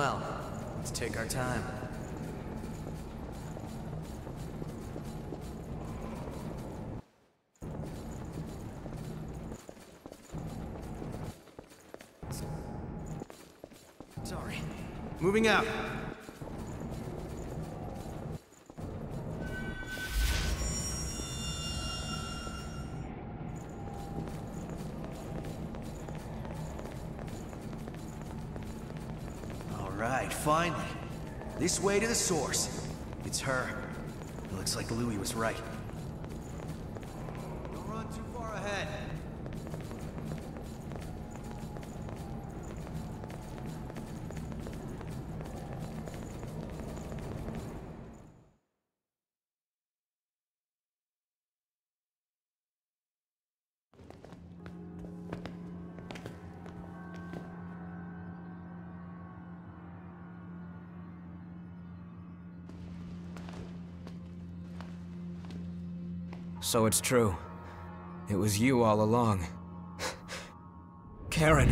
Well, let's take our time. Sorry. Moving out. Right, finally. This way to the source. It's her. Looks like Louis was right. So it's true. It was you all along. Karen.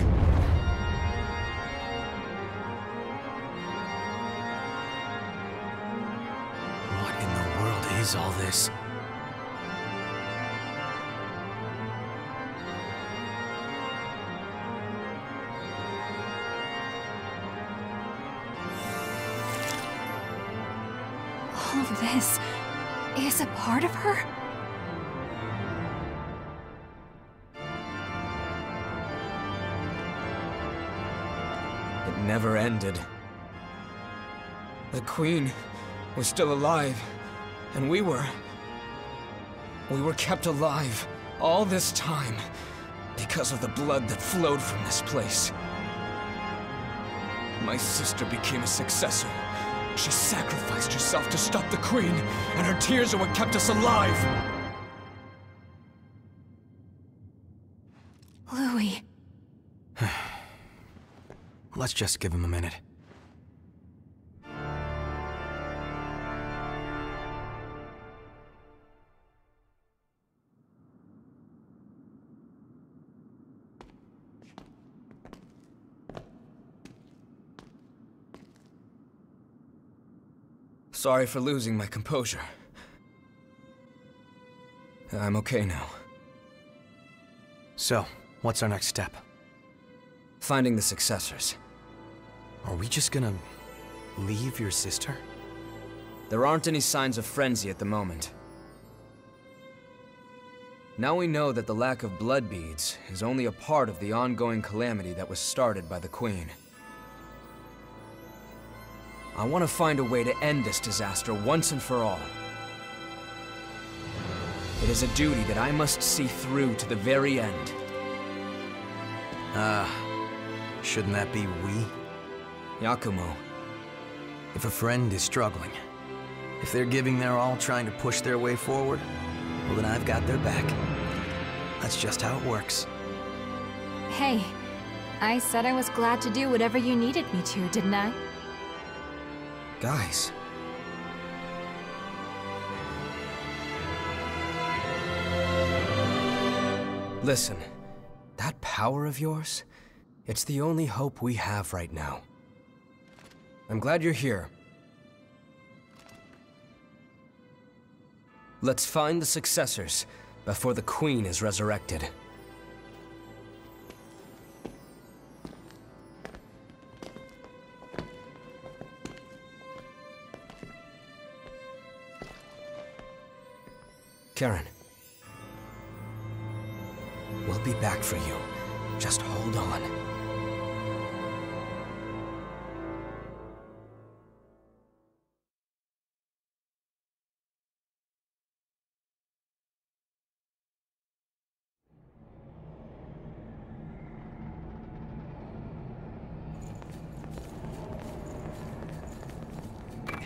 What in the world is all this? All of this is a part of her? Never ended. The Queen was still alive, and we were... We were kept alive all this time because of the blood that flowed from this place. My sister became a successor. She sacrificed herself to stop the Queen, and her tears are what kept us alive. Let's just give him a minute. Sorry for losing my composure. I'm okay now. So, what's our next step? Finding the successors. Are we just gonna leave your sister? There aren't any signs of frenzy at the moment. Now we know that the lack of blood beads is only a part of the ongoing calamity that was started by the Queen. I want to find a way to end this disaster once and for all. It is a duty that I must see through to the very end. Ah, shouldn't that be we? Yakumo, If a friend is struggling, if they're giving their all trying to push their way forward, well then I've got their back. That's just how it works. Hey, I said I was glad to do whatever you needed me to, didn't I? guys. Listen, that power of yours, it's the only hope we have right now. I'm glad you're here. Let's find the successors before the Queen is resurrected. Karen. We'll be back for you. Just hold on.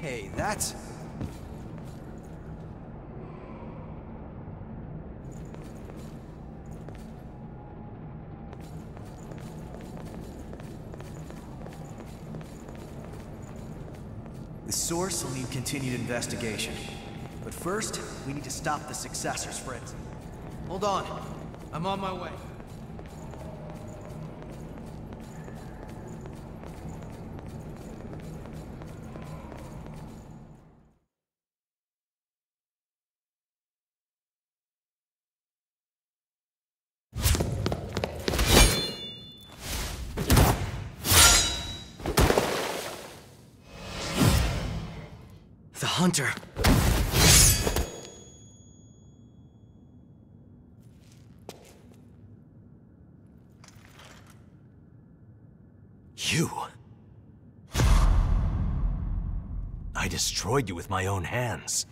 Hey, that's... The source will need continued investigation. But first, we need to stop the successors, friends. Hold on. I'm on my way. The hunter. You? I destroyed you with my own hands.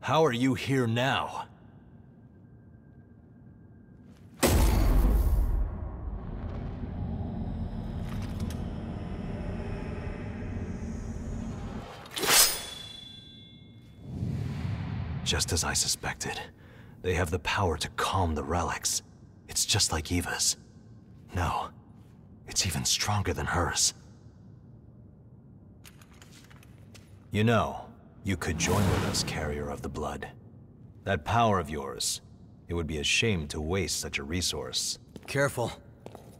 How are you here now? Just as I suspected. They have the power to calm the relics. It's just like Eva's. No, it's even stronger than hers. You know, you could join with us, Carrier of the Blood. That power of yours, it would be a shame to waste such a resource. Careful.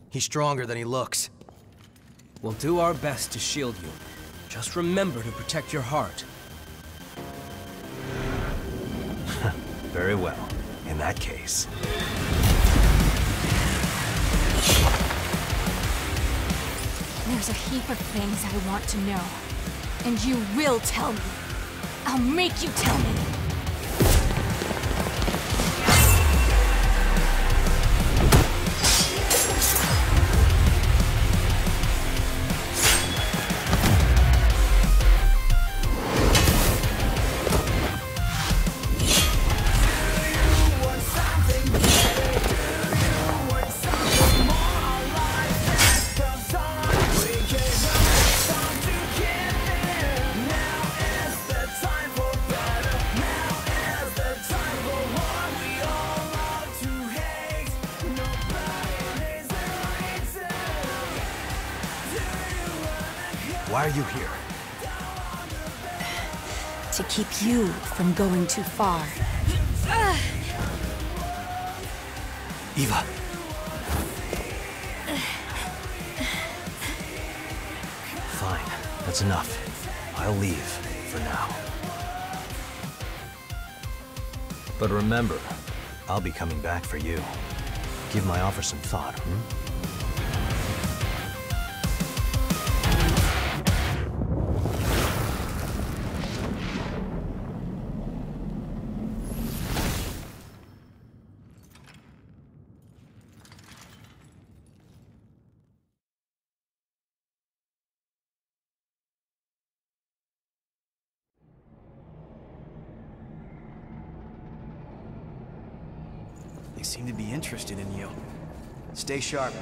He's stronger than he looks. We'll do our best to shield you. Just remember to protect your heart. Very well. In that case... There's a heap of things I want to know. And you will tell me. I'll make you tell me. Why are you here? To keep you from going too far. Eva! Fine, that's enough. I'll leave, for now. But remember, I'll be coming back for you. Give my offer some thought, hmm? They seem to be interested in you. Stay sharp.